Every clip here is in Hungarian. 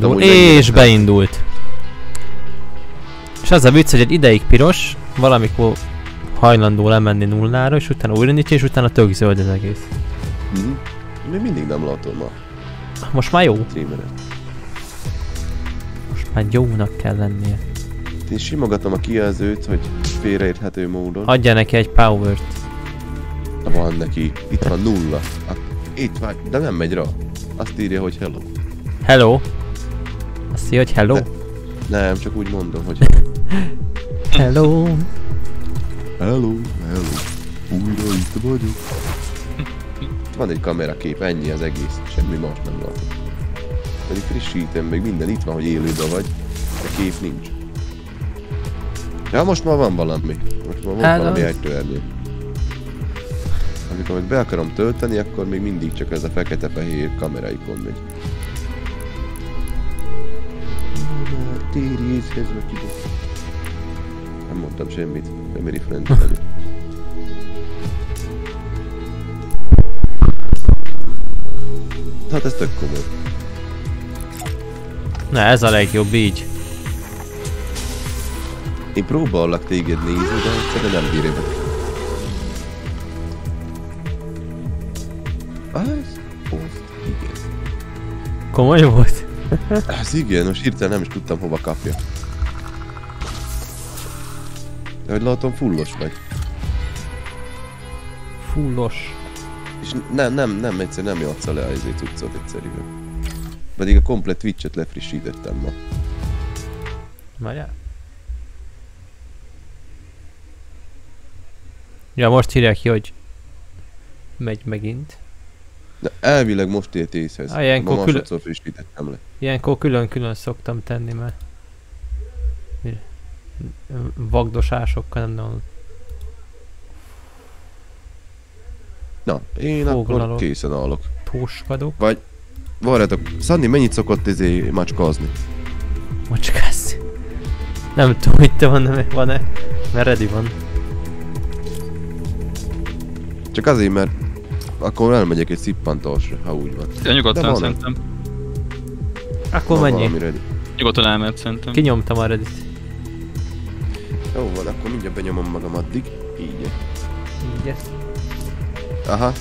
beindul, hogy és beindult. És az a vicc, hogy egy ideig piros, valamikor hajlandó lemenni nullára, és utána újra nyitja, és utána tök zöld az egész. Mhm. Még mindig nem látom a Most már jó. streameret. Most már jónak kell lennie. Én simogatom a kijelzőt, hogy félreérthető módon. Adja neki egy power-t. Van neki. Itt van nulla. A, itt van, de nem megy rá. Azt írja, hogy hello. Hello. Azt írja, hogy hello. De- Nem, csak úgy mondom, hogy Hello. hello, hello. Újra itt vagyok. Van egy kamerakép, ennyi az egész. Semmi más nem látom. Pedig frissítem, meg minden itt van, hogy élőben vagy. De kép nincs. Ja, most már van valami. Most már van Hát valami az. egy törni. Amikor meg be akarom tölteni, akkor még mindig csak ez a fekete-fehér kameraikon megy. Térjészhez vagy ide. Nem mondtam semmit. Family friend vagyok. Hát ez tök komoly. Na ez a legjobb így. Én próbálok téged nézni, de egyszerűen nem bírom. Az? Ó, igen. Komoly volt? Ez igen, most hirtelen nem is tudtam hova kapja. De hogy látom, fullos vagy. Fullos. És nem, nem, nem, egyszer nem játsza le az cuccot egyszerűen. Pedig a komplet Twitch-et lefrissítettem ma. Várjál. Ja, most írják ki, hogy megy megint. De elvileg most ért észhez. Ah, ilyenkor külön- frissítettem le. Ilyenkor külön-külön szoktam tenni, mert vagdosásokkal nem nagyon Na, én Foglalok. akkor készen állok. tóskadok. Vagy, várjátok, Szanni mennyit szokott izé macskázni? Macskász. Nem tudom, hogy te van, van-e, mert ready van. Csak azért, mert akkor elmegyek egy szippantásra, ha úgy van. Ja, nyugodtan szerintem. Akkor mennyi? Nyugodtan elmehet szerintem. Kinyomtam a reddit. Jó van, akkor mindjárt benyomom magam addig. Így. Így Aha.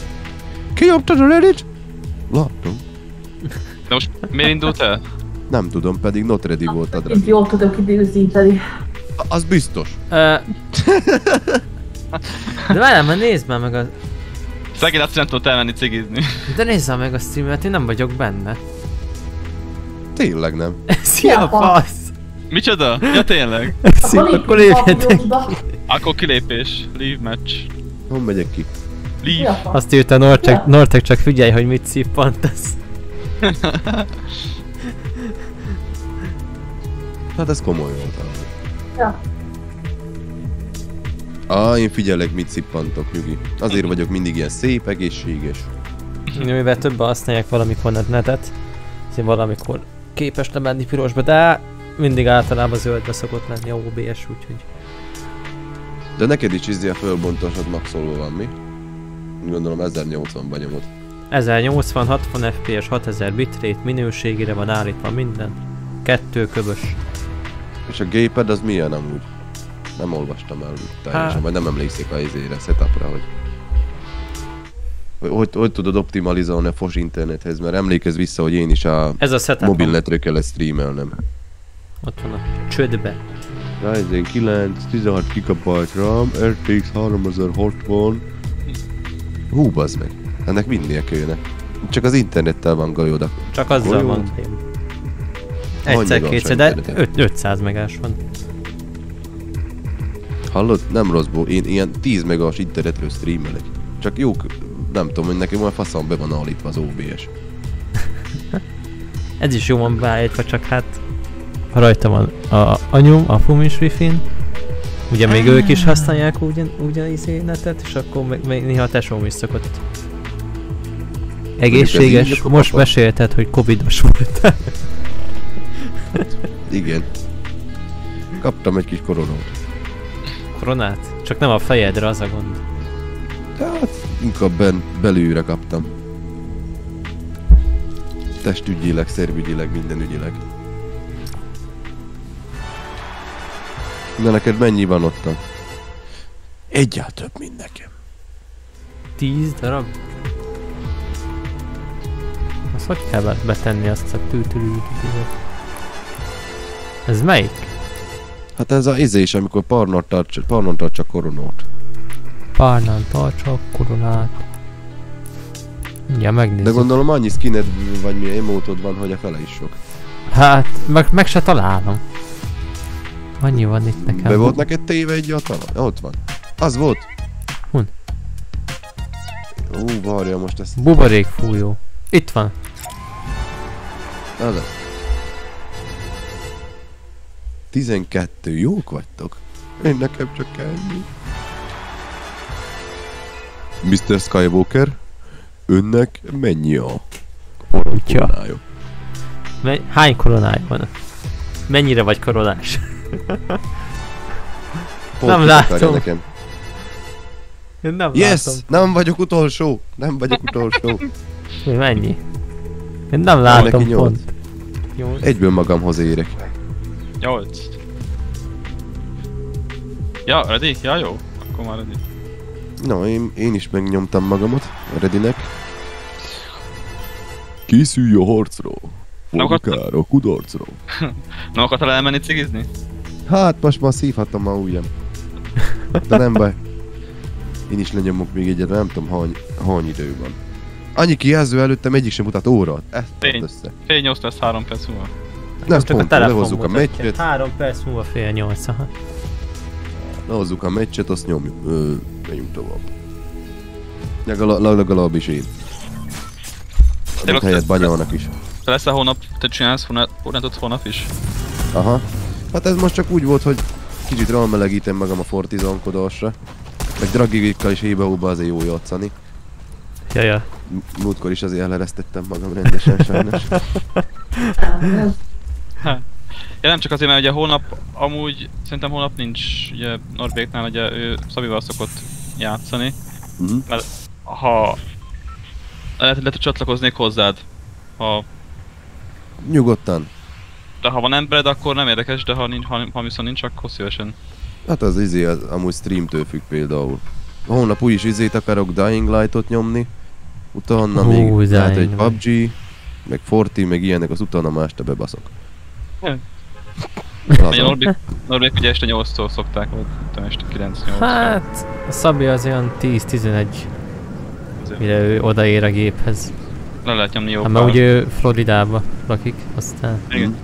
Kinyomtad a Reddit? Látom. De most miért indult el? Nem tudom, pedig not ready volt a Itt jól tudok időzíteni. Az biztos. Ö... De várjál, már nézd már meg a... Szegény azt nem tudott elmenni cigizni. De nézd már meg a streamet, én nem vagyok benne. Tényleg nem. Szia, fasz! Micsoda? Ja tényleg. Szia, akkor lépjetek. Akkor kilépés. Leave match. Hon megyek ki? Leave. Azt írta Nortek. Nortek csak figyelj, hogy mit szippantasz. Hát ez komoly volt. Ja. Ah, én figyelek, mit szippantok, nyugi. Azért vagyok mindig ilyen szép, egészséges. Mivel többen használják valamikor net- netet, ezért valamikor képes lemenni pirosba, de mindig általában zöldbe szokott lenni a OBS, úgyhogy... De neked is izé a fölbontásod maxoló van, mi? Gondolom 1080-ban nyomod. 1080, 60 fps, 6000 bitrate, minőségére van állítva minden. Kettő köbös. És a géped az milyen amúgy? Nem olvastam el teljesen, Hát. vagy nem emlékszik a izére, setupra, hogy... Hogy, hogy, tudod optimalizálni a fos internethez, mert emlékezz vissza, hogy én is a Ez a setup. mobilnetről kellett streamelnem. Ott van a csődbe. Ryzen 9, 16 GB RAM, RTX 3060. Hú, bazd meg. Ennek vinnie kéne. Csak az internettel van gajod. Csak azzal Olyan. van. Hagy Egyszer, meg a kétszer, de internetet. öt- 500 megás van. Hallod? Nem rosszból. Én ilyen 10 megás internetről streamelek. Csak jó, nem tudom, hogy nekem olyan faszom be van állítva az OBS. Ez is jó van beállítva, csak hát rajta van a anyum, apum is wifi Ugye még ők is használják ugyan, ugyan izé netet, és akkor még, még néha a tesóm is szokott. Egészséges, most mesélted, hogy covidos volt. Igen. Kaptam egy kis koronát. Koronát? Csak nem a fejedre, az a gond. Hát, inkább ben, belőle kaptam. testügyileg, szervügyileg, minden ügyileg. Na neked mennyi van ottan? Egyáltalán több, mint nekem. 10 darab. Azt hogy kell be- betenni azt a tűtülűt? Ez melyik? Hát ez a izés, amikor parnon tartsa, parnon tartsa koronót. Párnán tartsa a koronát. Ja, megnézzük. De gondolom annyi skined vagy milyen emótod van, hogy a fele is sok. Hát, meg, meg se találom. Annyi van itt nekem. Be volt neked téve egyáltalán? Ott van. Az volt. Hon? Ú, várja most ezt. Buborék fújó. Itt van. Az az. 12. Jók vagytok. Én nekem csak ennyi. Mr. Skywalker, önnek mennyi a Kutya. koronája? Me- hány koronája van? Mennyire vagy koronás? Pont Nem látom. Nekem. Én nem Yes! látom. Nem vagyok utolsó! Nem vagyok utolsó. Mi mennyi? Én nem látom neki pont. Nyolc. Egyből magamhoz érek. 8. Ja, ready? Ja, jó. Akkor már ready. Na, én, én is megnyomtam magamat. Redinek. Készülj a harcra! Na, akkor- Akár a kudarcra. Nem akartál elmenni cigizni? Hát most már szívhatom a ujjam. De nem baj. Én is lenyomok még egyet, nem tudom hány, hány idő van. Annyi kijelző előttem egyik sem mutat órát. Ezt Tény. össze. Fél 8 lesz 3 perc múlva. Nem Csak pont, lehozzuk a meccset, Három perc múlva fél nyolc, aha. Lehozzuk a meccset, azt nyomjuk. Ö, megyünk tovább. Legalább, legalábbis én. Tényleg- helyet banyolnak is. Te lesz a hónap, te csinálsz hónap- Fortnite-ot hónap is? Aha. Hát ez most csak úgy volt, hogy kicsit rámelegítem magam a fortizonkodásra. Meg dragigikkal is hébe azért jó játszani. Ja, ja. Múltkor is azért eleresztettem magam rendesen sajnos. Ja nem csak azért, mert ugye hónap, amúgy szerintem hónap nincs ugye Norbéknál, ugye ő Szabival szokott játszani. Mhm. Ha lehet, lehet, hogy csatlakoznék hozzád. Ha, Nyugodtan. de ha van embered, akkor nem érdekes, de ha, nincs, ha, ha viszont nincs, akkor szívesen. Hát az izé az amúgy streamtől függ például. Holnap úgyis izét akarok Dying Light-ot nyomni. Utána Hú, még lehet egy. PUBG, meg Forti, meg ilyenek, az utána mást bebaszok. Ugye a- Norbék, ugye este 8-tól szokták, vagy tudom, este 9-8. Hát, a Szabi az olyan 10-11, mire ő odaér a géphez. Le lehet nyomni jó Hát mert ugye ő Floridába lakik, aztán... Igen.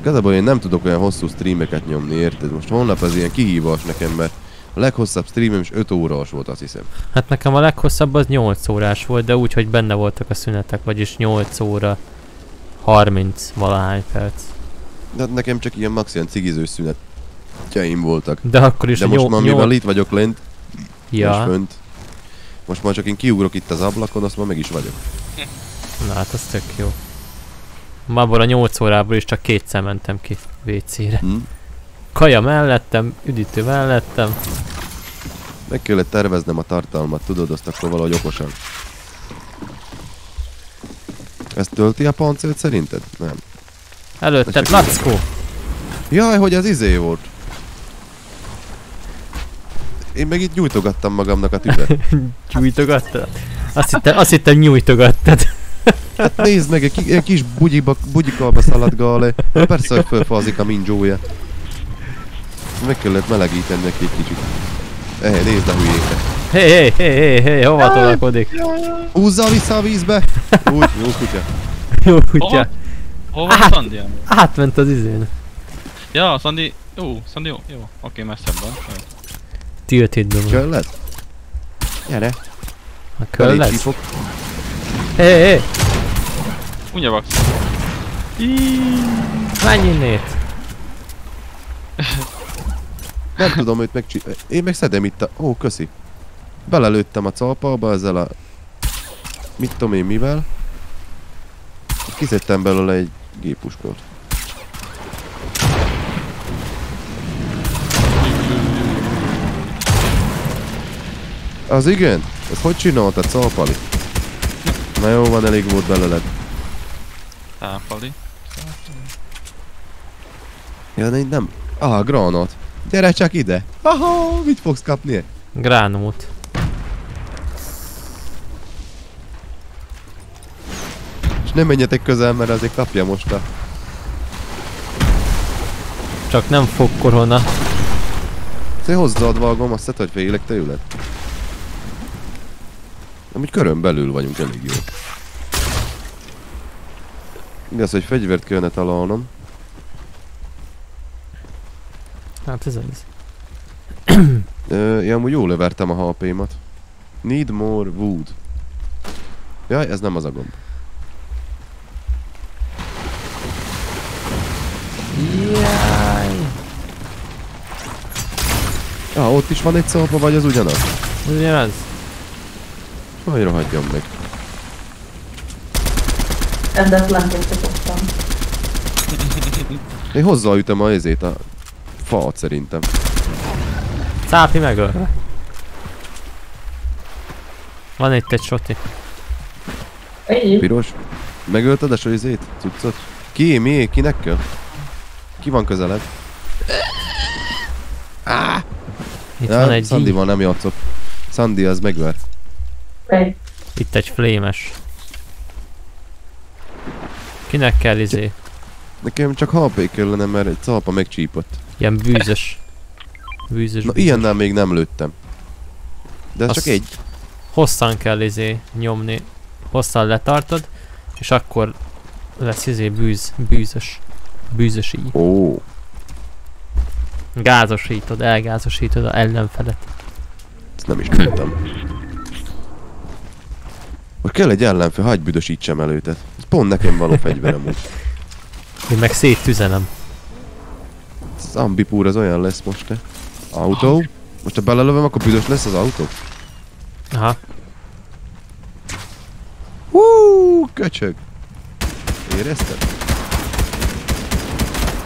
Igazából én nem tudok olyan hosszú streameket nyomni, érted? Most holnap az ilyen kihívás nekem, mert a leghosszabb streamem is 5 órás volt, azt hiszem. Hát nekem a leghosszabb az 8 órás volt, de úgy, hogy benne voltak a szünetek, vagyis 8 óra 30 valahány perc. De hát nekem csak ilyen max ilyen cigiző szünetjeim voltak. De akkor is De most nyol- már mivel itt vagyok lent, és Ja, fönt, most már csak én kiugrok itt az ablakon, azt már meg is vagyok. na hát az tök jó. Ma abból a 8 órából is csak kétszer mentem ki WC-re. Hm? Kaja mellettem, üdítő mellettem. Meg kellett terveznem a tartalmat, tudod, azt akkor valahogy okosan. Ez tölti a pancélt szerinted? Nem. Előtted Lackó! Jaj, hogy az izé volt. Én meg itt gyújtogattam magamnak a tüzet. Gyújtogattad? Azt hittem, azt hittem nyújtogattad. Hát nézd meg, egy, egy kis bugyiba, bugyikalba szaladgál persze, hogy fölfalzik a mindzsója. Meg kellett melegíteni neki egy kicsit. Eh, nézd a hülyékre. Hé, hé, hé, hé, hé, hova tolakodik? Húzza vissza a vízbe! Úgy, jó kutya. Jó Hova? kutya. Hova van Át- Szandi? Átment az izén. Ja, Szandi, jó, Szandi jó, jó, oké, messzebb van. Jó. Tiltedben van. Köllet? Gyere, A belé köll lesz? csípok. Hé, hé, Unyavax. menj innét. Nem tudom őt megcsi... Én meg szedem itt a... Ó, köszi. Belelőttem a calpalba ezzel a... Mit tudom én mivel. Kiszedtem belőle egy gépuskot. Az igen? Ez hogy csináltad, calpali? Na jó van, elég volt belőled. Száfali. Ja, nem... Ah, granat. Gyere csak ide. Aha, mit fogsz kapni? Gránót. Nem menjetek közel, mert azért kapja most a... Csak nem fog korona. Te hozzáad valgom, azt hogy félek tőled. Amúgy körön belül vagyunk elég jó. Igaz, hogy fegyvert kellene találnom. Hát ez az. Ö, ja, amúgy jól levertem a HP-mat. Need more wood. Jaj, ez nem az a gomb. Ah, ott is van egy szalpa, vagy az ugyanaz? Ugyanaz? Majd rohadjon meg. Rendet lentöltöttem. Én hozzáütöm a ezét a faat szerintem. Cápi megöl. Van itt egy soti. Ennyi? Piros. Megölted a izét? Cuccot? Ki? Mi? Kinek kell? Ki van közeled? Itt van egy díj. Sandival nem játszok. Sandy az megver. Egy. Itt egy flémes. Kinek kell izé? Nekem csak HP kellene, mert egy szalpa megcsípott. Ilyen bűzös. Bűzös, Na bűzös. ilyennel még nem lőttem. De Azt- csak egy. Hosszan kell izé nyomni. Hosszan letartod, és akkor lesz izé bűz, bűzös. Bűzös így. Ó. Gázosítod, elgázosítod a ellenfelet. Ezt nem is tudtam. Hogy kell egy ellenfél, hagyj büdösítsem előtet. Ez pont nekem való fegyverem úgy. Én meg széttüzenem. Az ambipúr az olyan lesz most te. Autó. Most ha belelövöm, akkor büdös lesz az autó. Aha. Hú, köcsög. Érezted?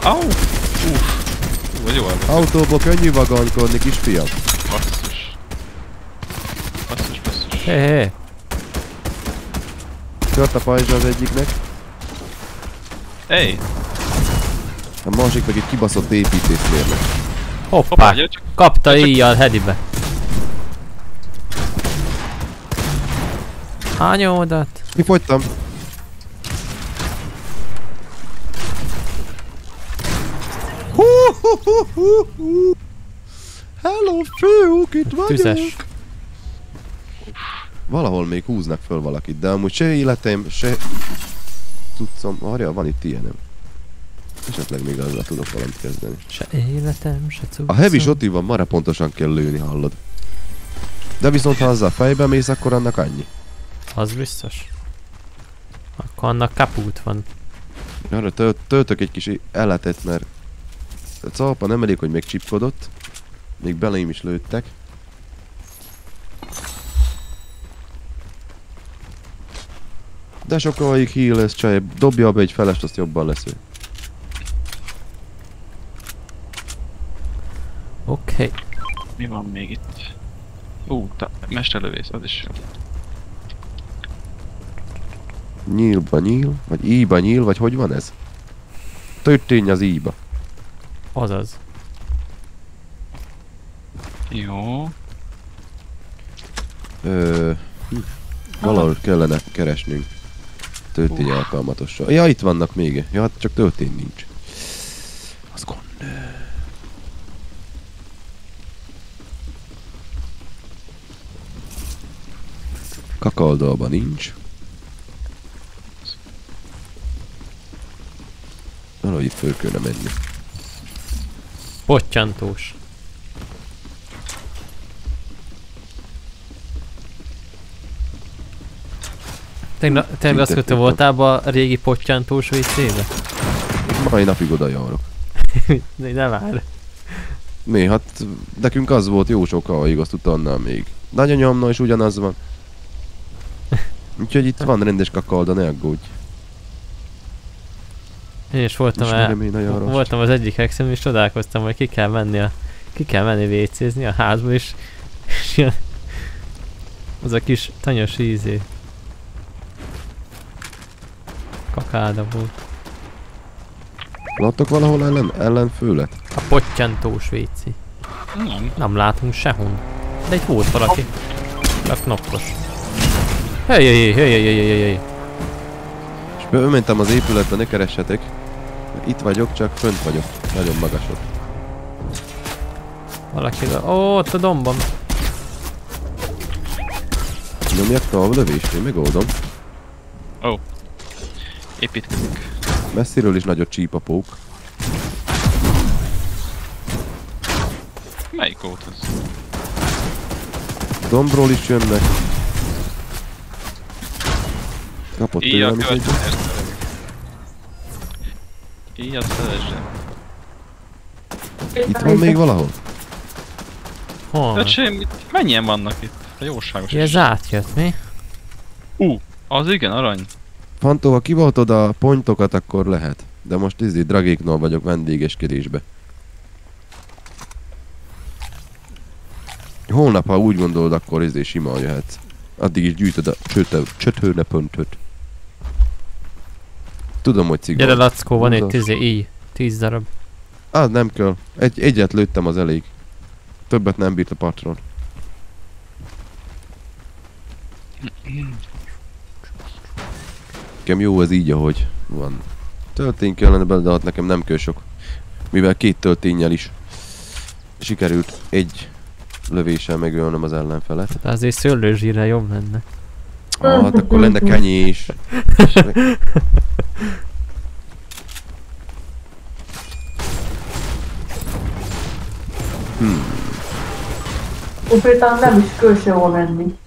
Au! Uff! Vagy jó elvett. Autóból könnyű vagánykodni, kisfiam. Basszus. Basszus, basszus. Hé, hé. Tört a pajzsa az egyiknek. Hey! A másik meg egy kibaszott építészmérnök. Hoppá, Hoppá. gyere csak. Kapta íjjal hedibe. Anyódat. Mi Hello, fiúk, itt vagyok! Tüzes. Valahol még húznak föl valakit, de amúgy se életem, se cuccom, arja, van itt ilyenem. Esetleg még azzal tudok valamit kezdeni. Se életem, se cuccom. A heavy shoti van, mara pontosan kell lőni, hallod. De viszont ha azzal fejbe mész, akkor annak annyi. Az biztos. Akkor annak kaput van. Arra tölt, töltök egy kis eletet, mert a calpa nem elég, hogy megcsipkodott. Még belém is lőttek. De sokáig heal ez csaj, dobja be egy felest, azt jobban lesz ő. Oké. Okay. Mi van még itt? Ú, mesterlövész, az is jó. Nyílba nyíl, vagy íba nyíl, vagy hogy van ez? Történj az íba. Azaz. Jó. Ö, valahol kellene keresnünk. Történj alkalmatosan. Ja, itt vannak még. Ja, hát csak történj nincs. Az gond. Kakaldalban nincs. Valahogy föl kéne menni. Pottyantós. Tegnap, tegnap azt kötő voltál a régi pottyantós viccébe? Mai napig oda járok. Ne, ne vár. Mi, hát nekünk az volt jó sokáig, azt utána még. Nagyanyámnál is ugyanaz van. Úgyhogy itt van rendes kakalda, ne aggódj. Én is voltam, el, én voltam az egyik hexem, és csodálkoztam, hogy ki kell menni a, ki kell menni vécézni a házba, és, és ilyen, az a kis tanyos ízé. Kakáda volt. Láttok valahol ellen, ellenfőlet? A pottyantós véci. Nem. Nem látunk sehol. De itt volt valaki. A knoppos. Hej, hej, hej, hej, hej, hej, hej. És bementem az épületbe, ne keressetek. Itt vagyok, csak fönt vagyok. Nagyon magasok. Valaki... Ó, ott a domban. Nyomjak tovább lövést, én megoldom. Építkezik. Messziről is nagyot csíp a pók. Melyik volt ez? Dombról is jönnek. Kapott tőlem is egy... Így a szeresre. Itt van még valahol? Hol? Öcsém, mennyien vannak itt? A jóságos. Ez átjött, mi? Az igen, arany. Fantó, ha kivoltod a pontokat, akkor lehet. De most izé dragéknál vagyok vendégeskedésbe. Holnap, ha úgy gondolod, akkor izé simán jöhetsz. Addig is gyűjtöd a csötö, csötőne pontot. Tudom, hogy cigor. Gyere Lackó, van Mondod? izé, így. Tíz darab. Az nem kell. Egy, egyet lőttem, az elég. Többet nem bírt a patron. Nekem jó ez így, ahogy van. Töltény kellene bele, de hát nekem nem kell sok. Mivel két töltényel is sikerült egy lövéssel megölnöm az ellenfelet. De azért szőlőzsírre jobb lenne. Ah, hát akkor lenne kenyés. Hmm. Konkrétan nem is külső jól menni.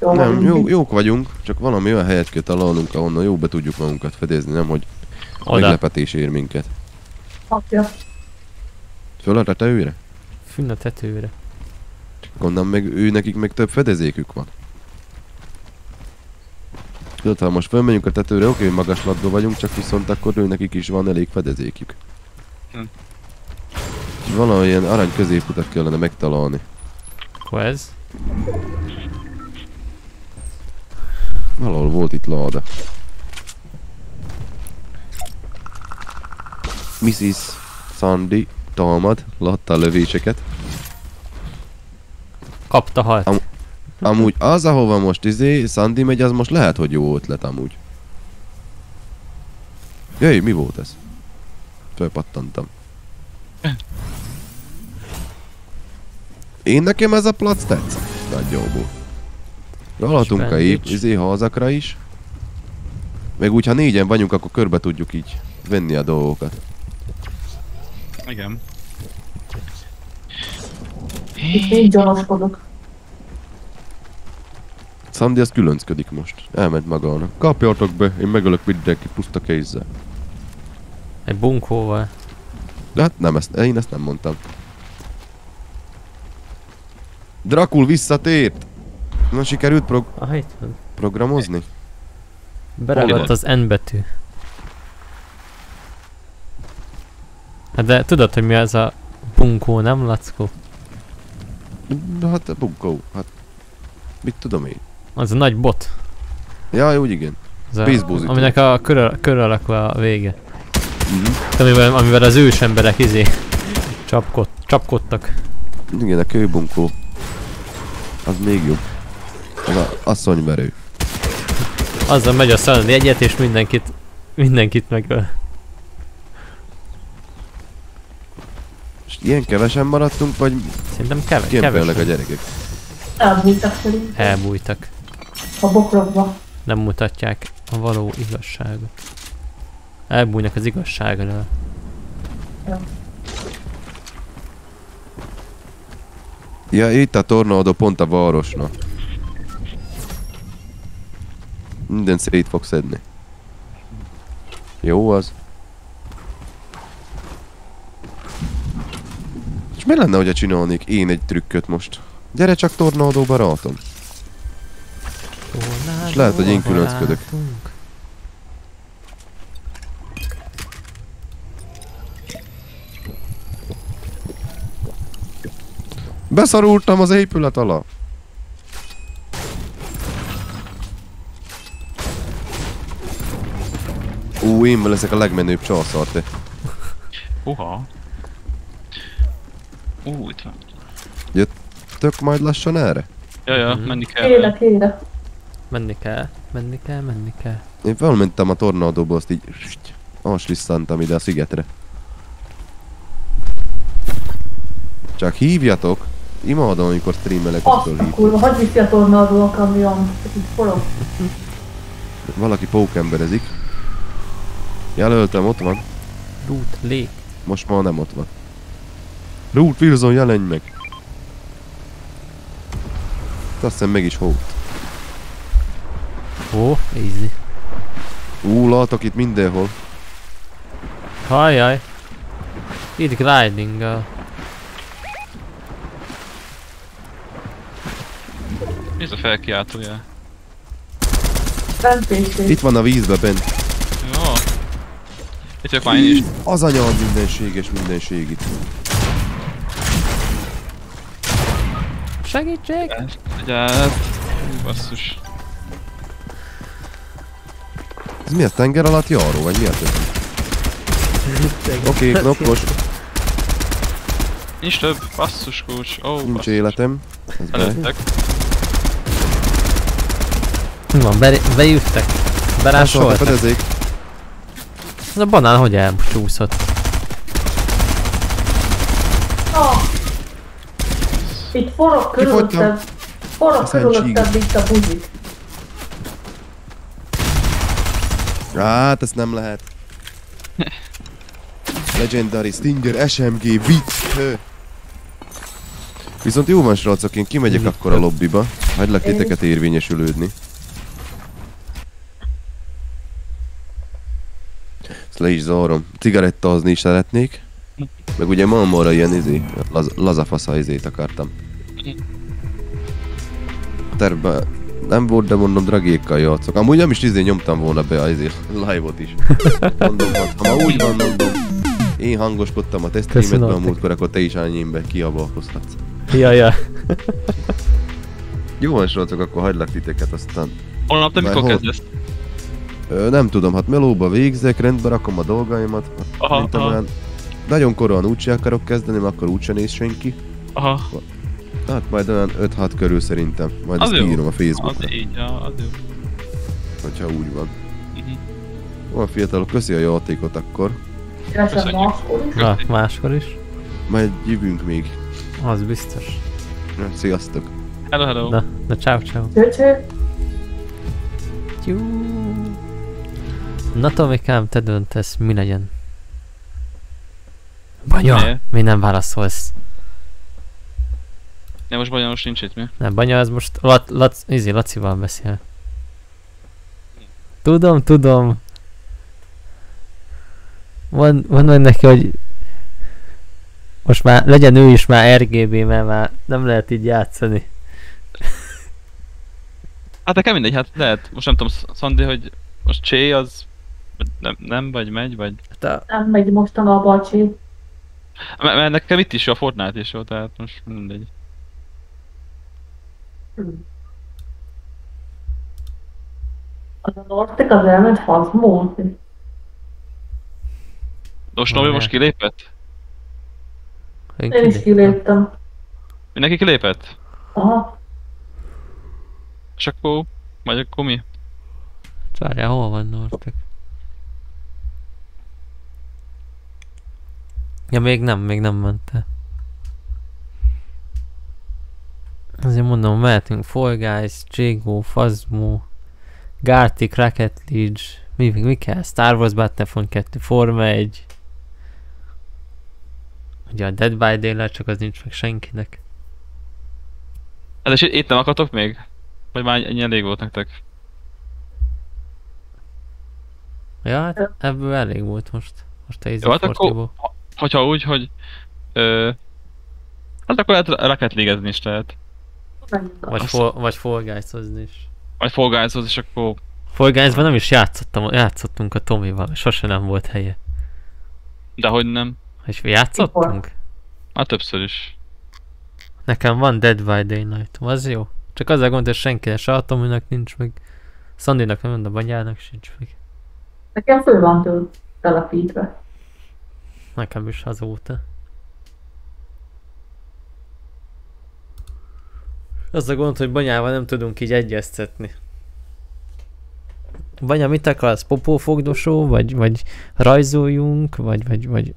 Jó, Nem, jó, jók vagyunk, csak valami olyan helyet kell találnunk, ahonnan jó be tudjuk magunkat fedezni, nem hogy Oda. meglepetés ér minket. Apja. Föl a tetőre? Fünn a tetőre. Onnan meg ő nekik meg több fedezékük van. Tudod, ha most fölmegyünk a tetőre, oké, hogy magaslatban vagyunk, csak viszont akkor ő nekik is van elég fedezékük. Hm. Valamilyen arany középutat kellene megtalálni. Akkor ez. Valahol volt itt láda. Mrs. Sandy támad, látta a lövéseket. Kapta halt. Am- Amúgy az, ahova most izé Sandy megy, az most lehet, hogy jó ötlet amúgy. Jöjj, mi volt ez? Fölpattantam. Én nekem ez a plac tetszett. Nagyjából. Ralatunk a ép, Spendics. izé házakra is. Meg úgy, ha négyen vagyunk, akkor körbe tudjuk így venni a dolgokat. Igen. Itt így gyanaskodok. Sandy az különcködik most. Elment magának. Kapjatok be, én megölök mindenki puszta kézzel. Egy bunkóval. De hát nem, ezt, én ezt nem mondtam. Drakul visszatért! Na sikerült prog Ah, itt van. programozni? Beragadt az N betű. Hát de tudod, hogy mi az a bunkó, nem Lackó? Hát a bunkó, hát... Mit tudom én? Az a nagy bot. Jaj, úgy igen. Baseballütő. aminek a kör, kör alakú a vége. Mhm. Amivel, amivel az ős emberek izé csapkod, csapkodtak. Igen, a kőbunkó. Az még jobb. Az a asszonyverő. Azzal megy a szalad egyet és mindenkit, mindenkit megöl. És ilyen kevesen maradtunk, vagy Szerintem keve, kempelnek a kevesen gyerekek? Elbújtak szerint. elbújtak. A bokrokba. Nem mutatják a való igazságot. Elbújnak az igazságról. Ja, itt a tornádó pont a városnak. Minden szét fog szedni. Jó az. És mi lenne, hogyha csinálnék én egy trükköt most? Gyere csak tornádó barátom. És lehet, hogy én különcködök. Beszarultam az épület alá. Ú, én leszek a legmenőbb császár, te. Uha. Ú, itt van. Tök majd lassan erre? Ja, ja, Mhm. menni kell. Kére, kére. Menni kell, menni kell, menni kell. Én felmentem a tornádóba, azt így... Visszantam ide a szigetre. Csak hívjatok! Imádom, amikor streamelek, azt Azt a hív. kurva, hagyj viszi a tornádó a kamion. Így forog. Valaki pókemberezik. Jelöltem, ott van. Loot, lé. Most már nem ott van. Root Wilson, jelenj meg! Azt hiszem meg is hót. Ó, easy. Ú, látok itt mindenhol. Hajjaj. Itt grinding -gal. Nézd a felkiáltója. Itt van a vízbe bent. Jó. Itt vagyok már én is. Az anyag mindenséges mindenség itt. Segítség! Hú, Basszus. Ez mi a tenger alatt járó, vagy mi a többi? Oké, okay, knoppos, Nincs több. Basszus kulcs. Ó, nincs basszus. életem. Ez. Előttek. Mi van, be, bejöttek? Rásoltak, Berásoltak? fedezék. Ez a banán hogy elcsúszott? Ah! Itt forog körülötted. Forog Aztán körülötted itt a buzi. Hát, ezt nem lehet. Legendary Stinger SMG vicc. Viszont jó van srácok, én kimegyek akkor a lobbiba. Hagylak titeket érvényesülődni. Ezt le is zárom. Cigarettazni is szeretnék. Meg ugye mamorra ilyen izé, laz, lazafasza izét akartam. Terve nem volt, de mondom dragékkal játszok. Amúgy nem is izé nyomtam volna be a izé live-ot is. Mondom, ha ma úgy van, mondom. Én hangoskodtam a tesztrémetbe a múltkor, akkor te is annyimbe kiabalkozhatsz. Ja, ja. Jó van, srácok, akkor hagylak titeket, aztán... Holnap te mikor kezdesz? Ö, nem tudom, hát melóba végzek, rendbe rakom a dolgaimat, Aha, aha. Nagyon korán úgyse akarok kezdeni, mert akkor úgyse néz senki. Aha. Hát majd olyan 5-6 körül szerintem. Majd Az ezt írom a Az Facebookra, így, ja, az jó. hogyha úgy van. Mhm. Van fiatalok, köszi a játékot akkor. Köszönjük. máskor is. Na, máskor is. Majd jövünk még. Az biztos. Na, Sziasztok! Hello, hello. Na, na ciao ciao. Cső, Tyú. Na Tomikám, te döntesz, mi legyen? Banya! Mi nem válaszolsz? Ne, most bajom, most nincs itt mi. Nem, Banya az most Lac, Lac, izé, Lacival beszél. Tudom, tudom. Van, van meg neki, hogy most már legyen ő is már RGB, mert már nem lehet így játszani. Hát nekem mindegy, hát lehet, most nem tudom, Sz- Szandi, hogy most Csé az nem, nem vagy megy, vagy... Hát a, Nem megy mostanában a csé. M- mert nekem itt is jó, a Fortnite is jó, tehát most mindegy. Az a Nortek az elment fazmó. Most Na, Nomi ne. most kilépett? én Én is kilép- kiléptem. Mindenki kilépett? Aha. És akkor... Vagy akkor mi? Várjál, hol van Nortek? Ja, még nem, még nem ment el. Azért mondom, mehetünk Fall Guys, Jago, Fazmo, Gartic, Rocket League, mi, mi kell? Star Wars Battlefront 2, Forma 1. Ugye a Dead by Daylight, csak az nincs meg senkinek. Hát és itt nem akartok még? Vagy már ennyi elég volt nektek? Ja, hát ebből elég volt most. Most a Jó, hát akkor-. Hogyha úgy, hogy... Ö, hát akkor lehet Rocket League-ezni is lehet. Vagy, fall, vagy Fall Guys-ozni is. Vagy Fall guys és akkor... Fall Guys-ban nem is játszottam, játszottunk a Tomival, sose nem volt helye. De hogy nem. És játszottunk? Hát többször is. Nekem van Dead by Daylight, az jó. Csak az a gond, hogy senkinek, se a Tominak nincs meg. Szandinak nem, de a banyának sincs meg. Nekem föl van telepítve. Nekem is azóta. Az a gond, hogy Banyával nem tudunk így egyeztetni. Banya, mit akarsz? Popófogdosó? Vagy, vagy rajzoljunk? Vagy, vagy, vagy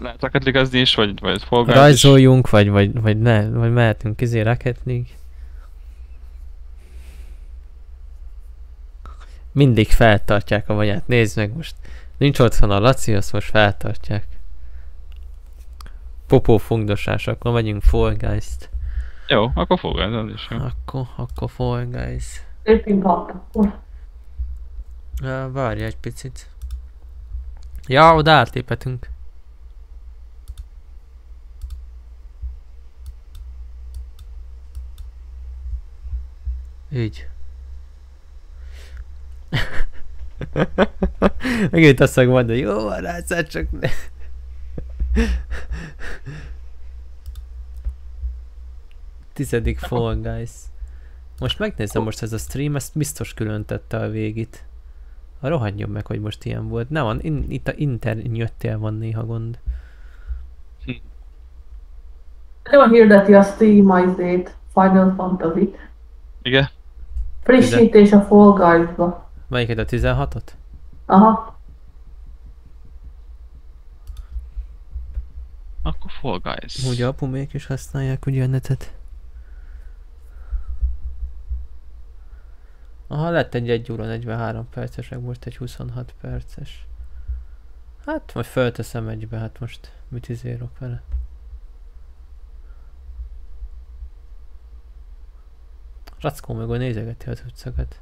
Lehet raketligazni is, vagy, vagy Fall Guys is. rajzoljunk? Vagy, vagy, vagy ne? Vagy mehetünk izé raketlig? Mindig feltartják a Banyát. Nézd meg most. Nincs otthon a Laci, azt most feltartják. Popófogdosás, akkor megyünk Fall Guys-t. Jó, akkor Fall Guys, az is jó. Akkor, akkor Fall Guys. Lépjünk akkor. Várj egy picit. Ja, oda átléphetünk. Így. Megint azt fogom mondani, jó van, csak ne. Tizedik Fall Guys. Most megnézem most ez a stream, ezt biztos külön tette a végit. Ha rohadjon meg, hogy most ilyen volt. Nem van, in, itt a internyöttél van néha gond. Nagyon hirdeti a Steam izét, Final Fantasy-t. Igen? Frissítés a Fall Guys-ba. Melyiket a 16-ot? Aha. Akkor Fall Guys. Ugye apumék is használják ugye a netet. Aha, lett egy 1 óra 43 perces, meg most egy 26 perces. Hát, majd felteszem egybe, hát most mit izérok vele. Rackó meg nézegeti az utcakat.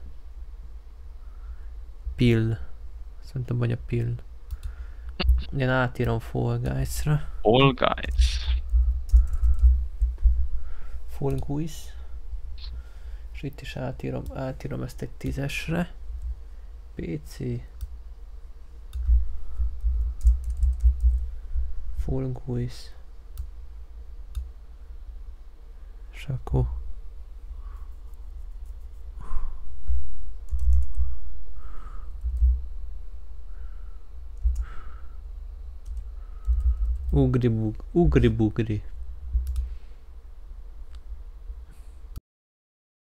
Pill. Szerintem vagy a pill. Én átírom Fall Guys-ra. Fall Guys. Full Guys. És itt is átírom, átírom ezt egy tízesre. PC. Full Guys. És akkor... Ugri bug, ugri bugri.